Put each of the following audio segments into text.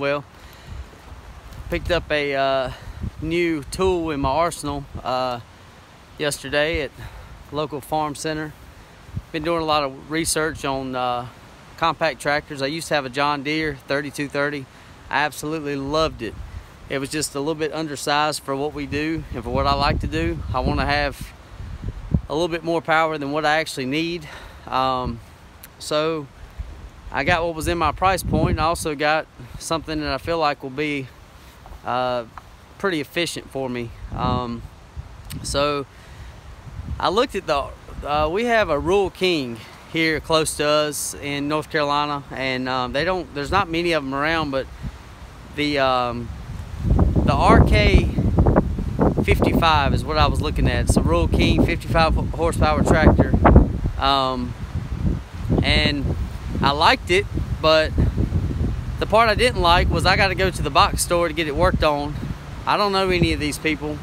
well. Picked up a uh, new tool in my arsenal uh, yesterday at local farm center. Been doing a lot of research on uh, compact tractors. I used to have a John Deere 3230. I absolutely loved it. It was just a little bit undersized for what we do and for what I like to do. I want to have a little bit more power than what I actually need. Um, so I got what was in my price point. I also got something that I feel like will be uh, pretty efficient for me. Um, so I looked at the, uh, we have a Rural King here close to us in North Carolina, and um, they don't, there's not many of them around, but the, um, the RK 55 is what I was looking at. It's a Rural King 55 horsepower tractor. Um, and I liked it, but the part I didn't like was I got to go to the box store to get it worked on. I don't know any of these people.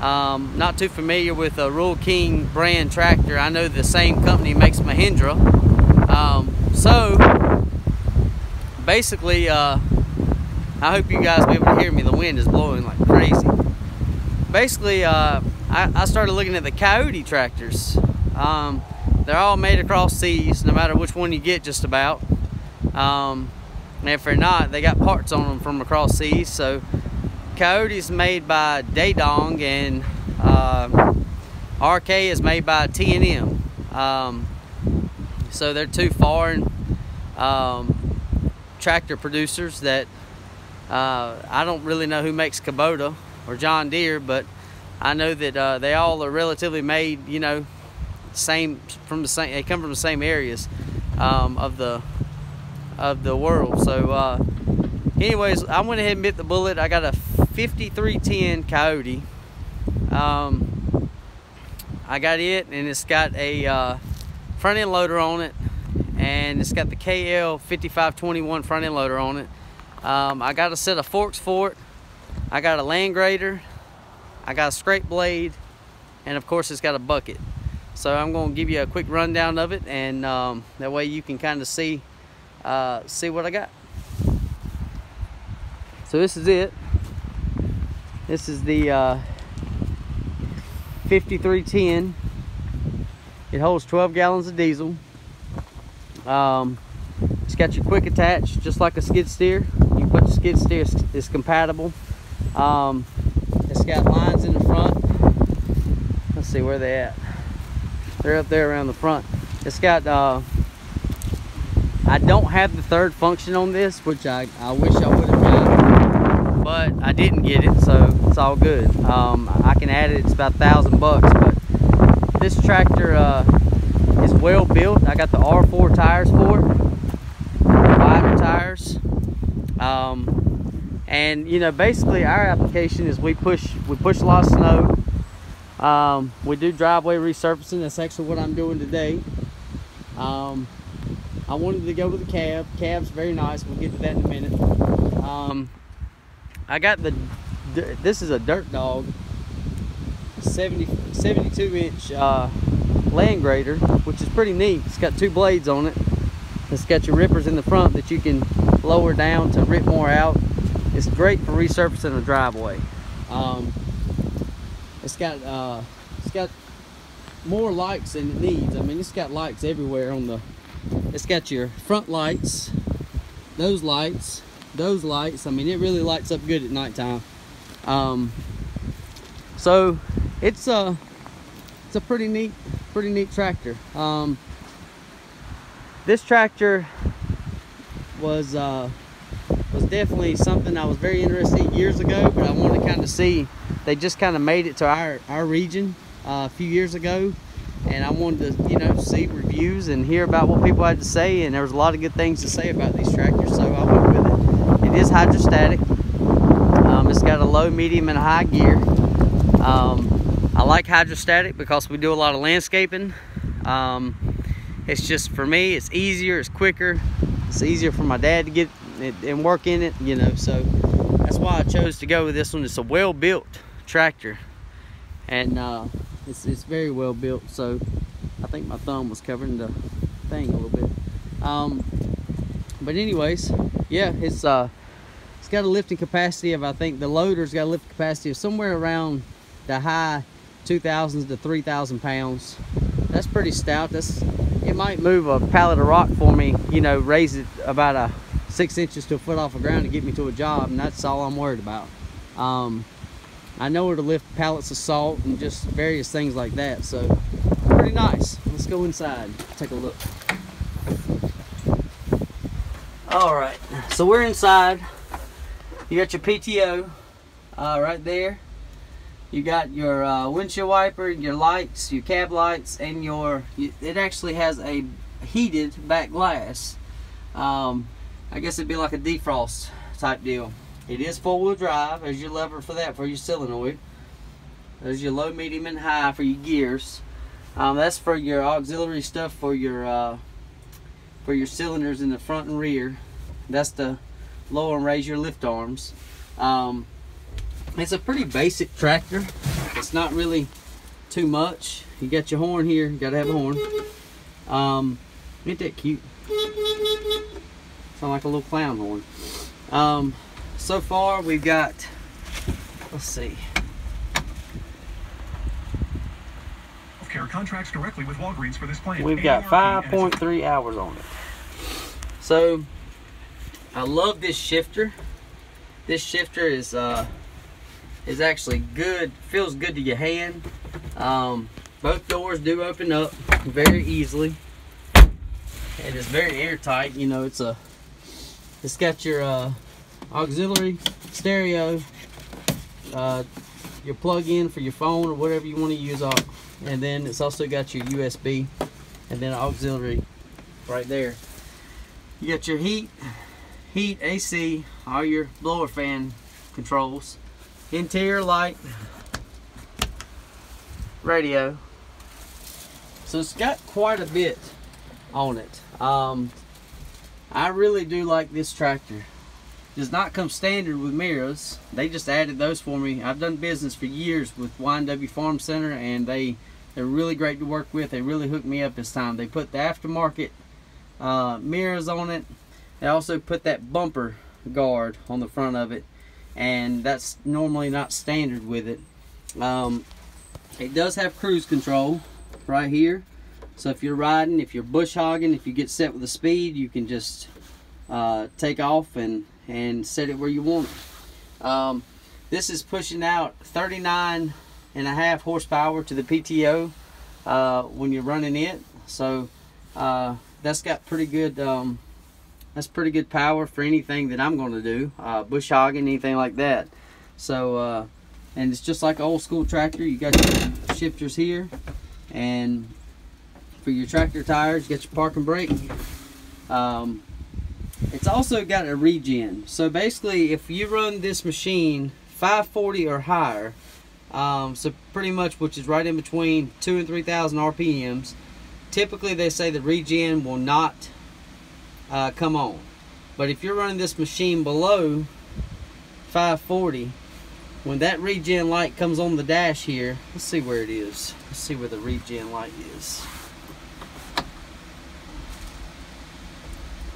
Um, not too familiar with a Rural King brand tractor. I know the same company makes Mahindra. Um, so basically, uh, I hope you guys be able to hear me. The wind is blowing like crazy. Basically, uh, I, I, started looking at the Kioti tractors. Um, they're all made across seas, no matter which one you get, just about. Um, and if they're not, they got parts on them from across seas. So is made by Daedong and uh, RK is made by T&M. Um, so they're two foreign um, tractor producers that uh, I don't really know who makes Kubota or John Deere, but I know that uh, they all are relatively made, you know, same from the same. They come from the same areas um, of the of the world. So, uh, anyways, I went ahead and bit the bullet. I got a 5310 Kioti Um, I got it, and it's got a uh, front end loader on it, and it's got the KL 5521 front end loader on it. Um, I got a set of forks for it. I got a land grader. I got a scrape blade, and of course, it's got a bucket. So I'm going to give you a quick rundown of it, and um, that way you can kind of see uh, see what I got. So this is it. This is the uh, 5310. It holds 12 gallons of diesel. Um, it's got your quick attach, just like a skid steer. You put the skid steer, it's compatible. Um, it's got lines in the front. Let's see where they at. They're up there around the front. It's got, uh, I don't have the third function on this, which I, I wish I would have got, but I didn't get it, so it's all good. Um, I can add it, it's about a thousand bucks, but this tractor uh, is well built. I got the R4 tires for it, wider tires. Um, and you know, basically our application is we push, we push a lot of snow, um, we do driveway resurfacing. That's actually what I'm doing today. Um, I wanted to go with the cab. Cab's very nice. We'll get to that in a minute. Um, I got the, this is a dirt dog, 70, 72 inch uh, land grader, which is pretty neat. It's got two blades on it. It's got your rippers in the front that you can lower down to rip more out. It's great for resurfacing a driveway. Um, it's got uh, it's got more lights than it needs. I mean, it's got lights everywhere on the. It's got your front lights, those lights, those lights. I mean, it really lights up good at nighttime. Um, so it's a it's a pretty neat pretty neat tractor. Um, this tractor was uh, was definitely something I was very interested in years ago, but I wanted to kind of see they just kind of made it to our, our region uh, a few years ago. And I wanted to, you know, see reviews and hear about what people had to say. And there was a lot of good things to say about these tractors, so I went with it. It is hydrostatic. Um, it's got a low, medium, and a high gear. Um, I like hydrostatic because we do a lot of landscaping. Um, it's just, for me, it's easier, it's quicker. It's easier for my dad to get and work in it, you know, so that's why I chose to go with this one. It's a well-built tractor and uh, it's, it's very well built so I think my thumb was covering the thing a little bit um, but anyways yeah it's uh it's got a lifting capacity of, I think the loader's got a lifting capacity of somewhere around the high 2,000 to 3,000 pounds. That's pretty stout. That's It might move a pallet of rock for me, you know, raise it about a six inches to a foot off the ground to get me to a job, and that's all I'm worried about. Um, I know where to lift pallets of salt and just various things like that, so pretty nice. Let's go inside, take a look. All right, so we're inside. You got your PTO uh, right there. You got your uh, windshield wiper, your lights, your cab lights, and your, it actually has a heated back glass. Um, I guess it'd be like a defrost type deal. It is four-wheel drive. There's your lever for that, for your solenoid. There's your low, medium, and high for your gears. Um, that's for your auxiliary stuff for your uh, for your cylinders in the front and rear. That's to lower and raise your lift arms. Um, it's a pretty basic tractor. It's not really too much. You got your horn here. You gotta have a horn. Um, ain't that cute? Sound like a little clown horn. Um, so far we've got, let's see. Care contracts directly with Walgreens for this plan. We've got 5.3 hours on it. So, I love this shifter. This shifter is uh, is actually good, feels good to your hand. Um, both doors do open up very easily. And it's very airtight, you know, it's a it's got your uh, auxiliary stereo, uh, your plug-in for your phone or whatever you want to use, off, and then it's also got your USB, and then auxiliary right there. You got your heat, heat, AC, all your blower fan controls, interior light, radio. So it's got quite a bit on it. Um, I really do like this tractor. Does not come standard with mirrors. They just added those for me. I've done business for years with YNW Farm Center and they, they're really great to work with. They really hooked me up this time. They put the aftermarket uh, mirrors on it. They also put that bumper guard on the front of it and that's normally not standard with it. Um, it does have cruise control right here so if you're riding, if you're bush hogging, if you get set with the speed, you can just uh, take off and, and set it where you want it. Um, this is pushing out 39 and a half horsepower to the PTO uh, when you're running it. So uh, that's got pretty good um, that's pretty good power for anything that I'm going to do, uh, bush hogging, anything like that. So, uh, and it's just like an old school tractor. You got your shifters here, and for your tractor tires, get your parking brake. Um, it's also got a regen. So basically, if you run this machine 540 or higher, um, so pretty much which is right in between two and 3,000 RPMs, typically they say the regen will not uh, come on. But if you're running this machine below 540, when that regen light comes on the dash here, let's see where it is. Let's see where the regen light is.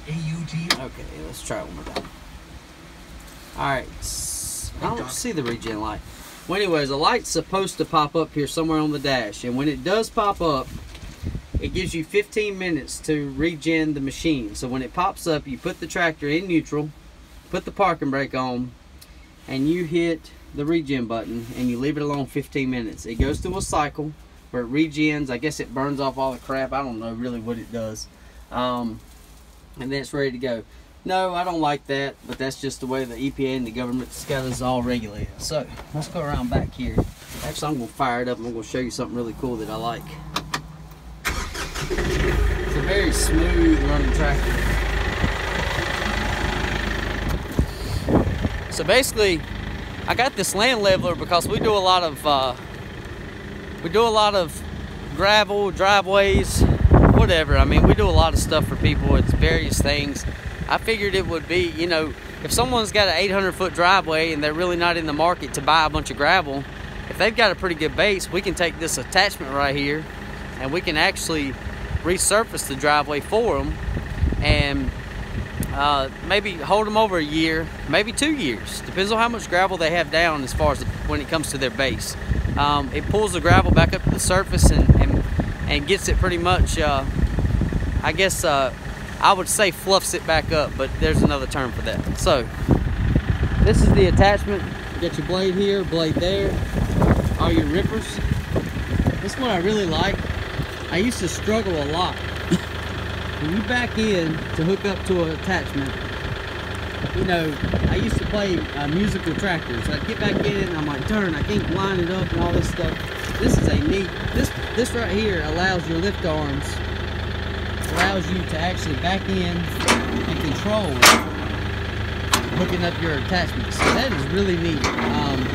Okay, let's try it one more time. Alright, I don't see the regen light. Well, anyways, the light's supposed to pop up here somewhere on the dash. And when it does pop up, it gives you 15 minutes to regen the machine. So when it pops up, you put the tractor in neutral, put the parking brake on, and you hit the regen button and you leave it alone 15 minutes. It goes through a cycle where it regens. I guess it burns off all the crap. I don't know really what it does. Um, and then it's ready to go. No, I don't like that, but that's just the way the EPA and the government's got us all regulated. So let's go around back here. Actually, I'm gonna fire it up and I'm gonna show you something really cool that I like. It's a very smooth running tractor. So basically, I got this land leveler because we do a lot of uh, we do a lot of gravel driveways whatever. I mean, we do a lot of stuff for people. It's various things. I figured it would be, you know, if someone's got an 800 foot driveway and they're really not in the market to buy a bunch of gravel, if they've got a pretty good base, we can take this attachment right here and we can actually resurface the driveway for them and uh, maybe hold them over a year, maybe two years. Depends on how much gravel they have down as far as when it comes to their base. Um, it pulls the gravel back up to the surface and, and, and gets it pretty much, uh, I guess uh, I would say fluffs it back up, but there's another term for that. So this is the attachment. You got your blade here, blade there, all your rippers. This one I really like. I used to struggle a lot when you back in to hook up to an attachment, you know, I used to play uh, musical tractors. I'd get back in and I'm like, darn, I can't line it up and all this stuff. This is a neat, this this right here allows your lift arms, allows you to actually back in and control hooking up your attachments. So that is really neat. Um,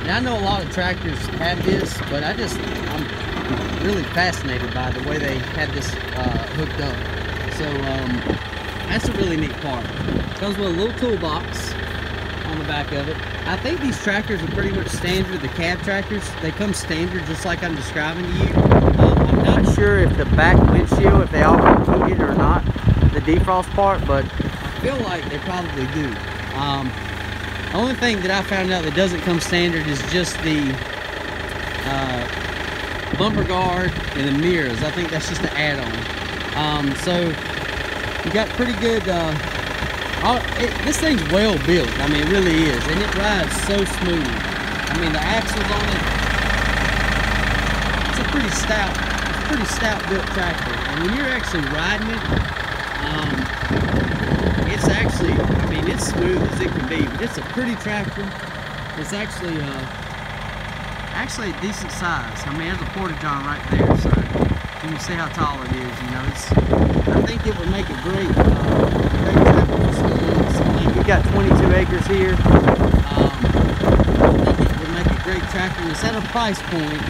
and I know a lot of tractors have this, but I just, I'm really fascinated by the way they have this uh, hooked up. So um, that's a really neat part. Comes with a little toolbox on the back of it. I think these tractors are pretty much standard, the cab tractors. They come standard just like I'm describing to you. Um, I'm not sure if the back windshield, if they all come heated or not, the defrost part, but I feel like they probably do. Um, the only thing that I found out that doesn't come standard is just the uh, bumper guard and the mirrors. I think that's just an add-on. Um, so you got pretty good, uh, all, it, this thing's well built. I mean, it really is. And it rides so smooth. I mean, the axles on it, it's a pretty stout, pretty stout built tractor. And when you're actually riding it, um, it's actually, I mean, it's smooth as it can be. It's a pretty tractor. It's actually, uh, actually a decent size. I mean, there's a portage on right there, so you can see how tall it is. You know, it's. I think it would make a great, uh, got 22 acres here. Um, it would make a great tractor. it's at a price point.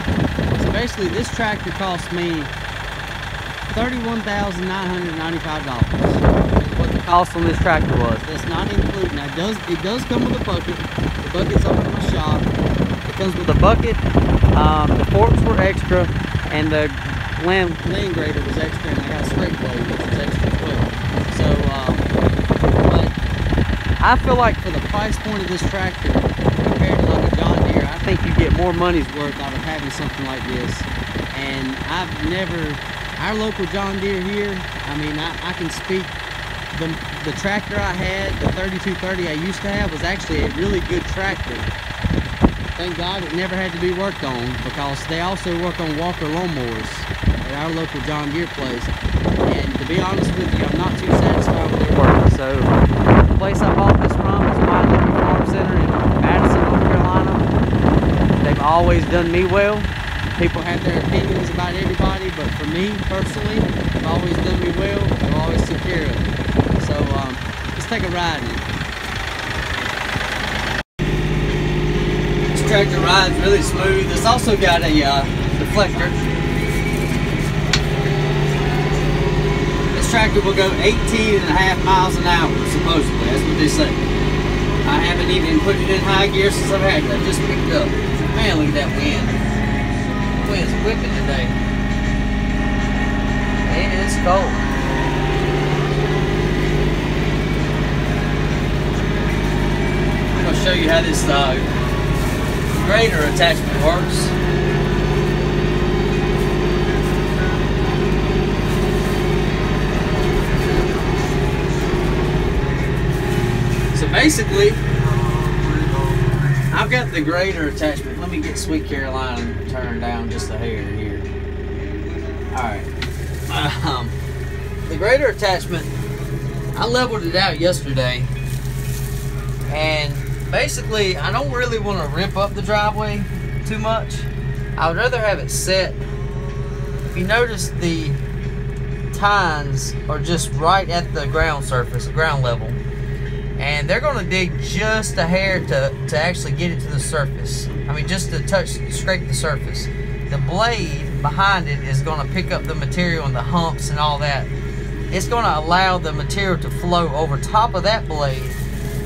So basically, this tractor cost me $31,995. What the cost on this tractor was. That's not including. Now, it does it does come with a bucket. The bucket's over in my shop. It comes with a bucket. Um, the forks were extra, and the land, land grader was extra and I got a straight blade which was extra as well. So, um, but I feel like for the price point of this tractor compared to like a John Deere, I think you get more money's worth out of having something like this. And I've never, our local John Deere here, I mean, I, I can speak the, the tractor I had, the 3230 I used to have, was actually a really good tractor. Thank God it never had to be worked on because they also work on Walker lawnmowers at our local John Deere place. And to be honest with you, I'm not too satisfied with their work. So the place I bought this from is Wide Liberty Farm Center in Madison, North Carolina. They've always done me well. People have their opinions about everybody, but for me personally, they've always done me well. They've always took care of me. So um, let's take a ride This tractor rides really smooth. It's also got a uh, deflector tractor will go 18 and a half miles an hour, supposedly. That's what they say. I haven't even put it in high gear since I've had it. I just picked up. Man, look at that wind. The wind's whipping today. It is cold. I'm going to show you how this uh, grader attachment works. Basically, I've got the grader attachment. Let me get Sweet Caroline turned down just a hair here. Alright. Um, the grader attachment, I leveled it out yesterday. And basically, I don't really want to rip up the driveway too much. I would rather have it set. If you notice, the tines are just right at the ground surface, ground level and they're going to dig just a hair to, to actually get it to the surface. I mean, just to touch, scrape the surface. The blade behind it is going to pick up the material and the humps and all that. It's going to allow the material to flow over top of that blade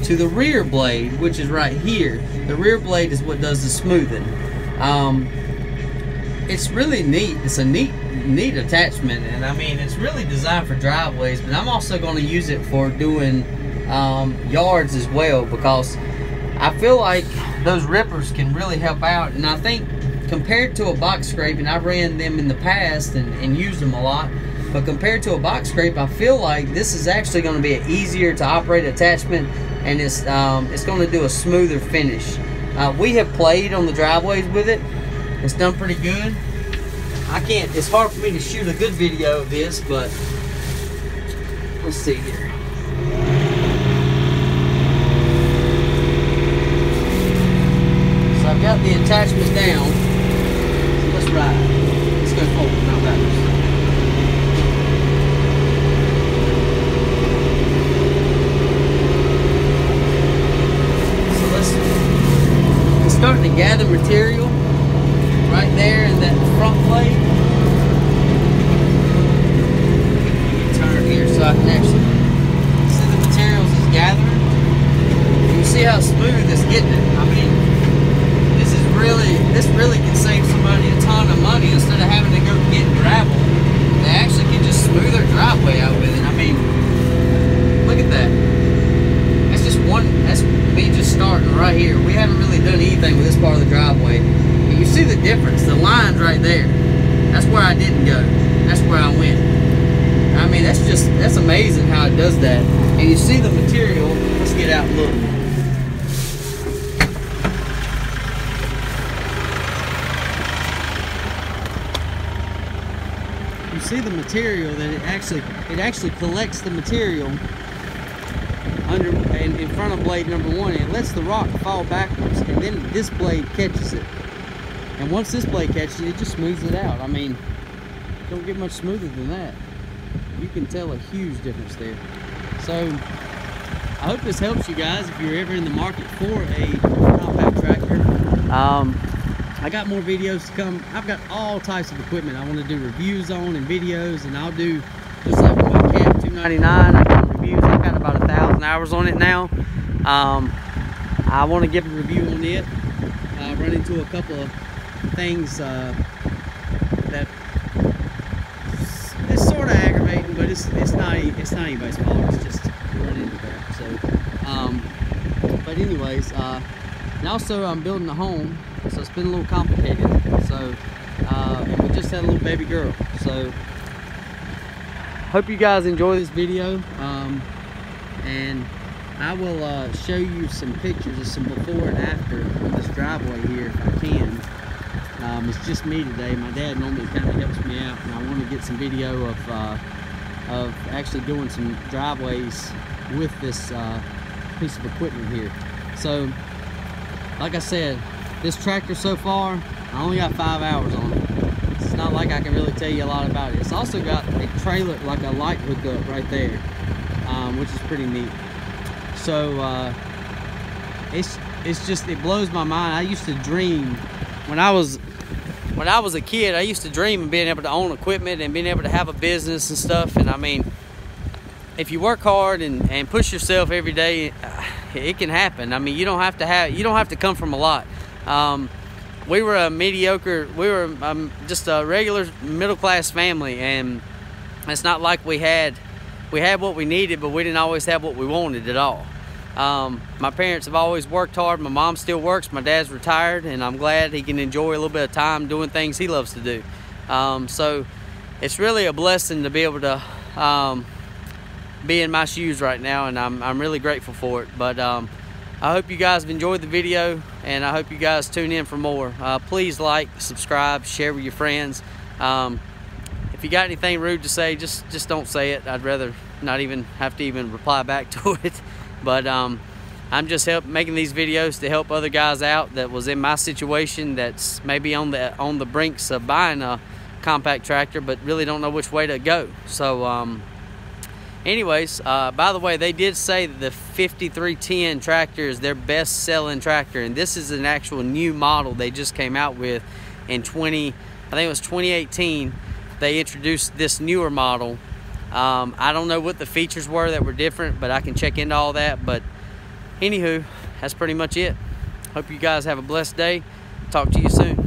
to the rear blade, which is right here. The rear blade is what does the smoothing. Um, it's really neat. It's a neat neat attachment, and I mean it's really designed for driveways, but I'm also going to use it for doing um, yards as well because I feel like those rippers can really help out, and I think compared to a box scrape, and I've ran them in the past and, and used them a lot, but compared to a box scrape, I feel like this is actually going to be an easier to operate attachment, and it's um, it's going to do a smoother finish. Uh, we have played on the driveways with it. It's done pretty good. I can't, it's hard for me to shoot a good video of this, but let's see here. So I've got the attachment down. So let's ride. Let's go forward, not backwards. So let's, it's to gather material right there in that front plate. Turn here so I can actually see the materials is gathering. You can see how smooth it's getting it. I mean, this is really, this really can save somebody a ton of money instead of having to go get gravel. They actually can just smooth their driveway out with it. I mean, look at that. That's just one, that's me just starting right here. We haven't really done anything with this part of the driveway. And you see the difference, the lines right there. That's where I didn't go. That's where I went. I mean, that's just, that's amazing how it does that. And you see the material, let's get out and look. You see the material that it actually, it actually collects the material under and in front of blade number one and it lets the rock fall backwards and then this blade catches it. And once this blade catches it it just smooths it out. I mean don't get much smoother than that. You can tell a huge difference there. So I hope this helps you guys if you're ever in the market for a compact tractor. Um, I got more videos to come. I've got all types of equipment. I want to do reviews on and videos and I'll do just like my Cat 299 I've got reviews. I've got about a thousand hours on it now. Um, I want to give a review on it. I run into a couple of things uh, that it's sort of aggravating but it's it's not it's not anybody's fault. It's just running into that. So um, but anyways uh, and also I'm building a home so it's been a little complicated. So uh, we just had a little baby girl. So hope you guys enjoy this video um, and I will uh, show you some pictures of some before and after of this driveway here if I can. Um, it's just me today. My dad normally kind of helps me out and I want to get some video of uh, of actually doing some driveways with this uh, piece of equipment here. So like I said this tractor so far I only got five hours on it it's not like I can really tell you a lot about it. It's also got a trailer, like a light hookup right there, um, which is pretty neat. So uh, it's it's just it blows my mind. I used to dream when I was when I was a kid. I used to dream of being able to own equipment and being able to have a business and stuff. And I mean, if you work hard and, and push yourself every day, it can happen. I mean, you don't have to have you don't have to come from a lot. Um, we were a mediocre, we were um, just a regular middle class family, and it's not like we had we had what we needed, but we didn't always have what we wanted at all. Um, my parents have always worked hard. My mom still works. My dad's retired, and I'm glad he can enjoy a little bit of time doing things he loves to do. Um, so it's really a blessing to be able to um, be in my shoes right now, and I'm, I'm really grateful for it. But um, I hope you guys have enjoyed the video and I hope you guys tune in for more. Uh, please like, subscribe, share with your friends. Um, if you got anything rude to say, just just don't say it. I'd rather not even have to even reply back to it. But um, I'm just help making these videos to help other guys out that was in my situation that's maybe on the on the brinks of buying a compact tractor but really don't know which way to go. So um, anyways uh, by the way they did say that the 5310 tractor is their best selling tractor and this is an actual new model they just came out with in 20 i think it was 2018 they introduced this newer model. Um, i don't know what the features were that were different but i can check into all that but anywho that's pretty much it. Hope you guys have a blessed day. Talk to you soon